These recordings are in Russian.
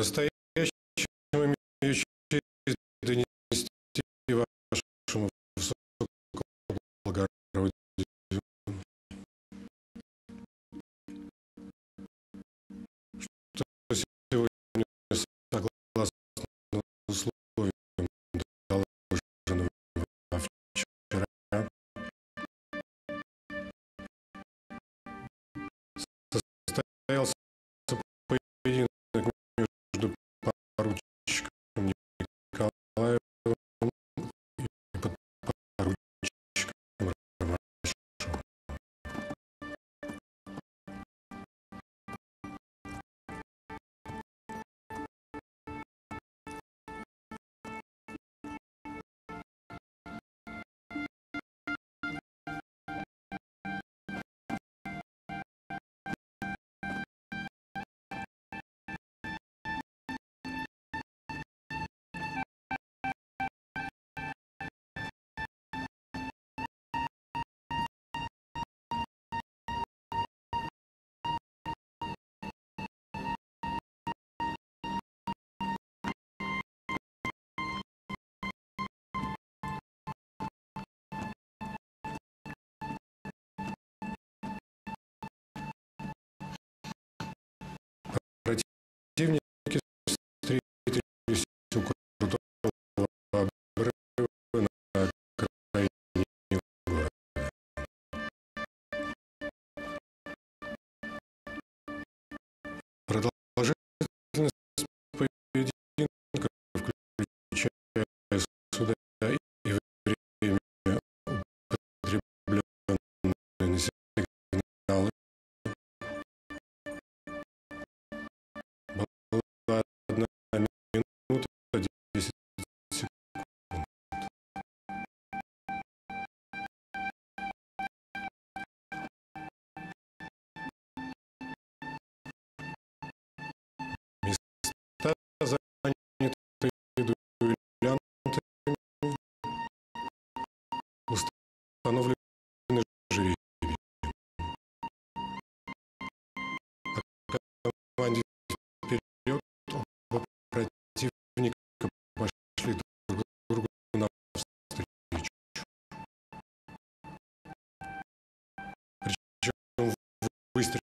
настоящий junior установлены жеребием. О команде вперед оба противника пошли друг другу навстречу. Причем выстрел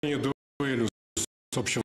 Дуэлью с общим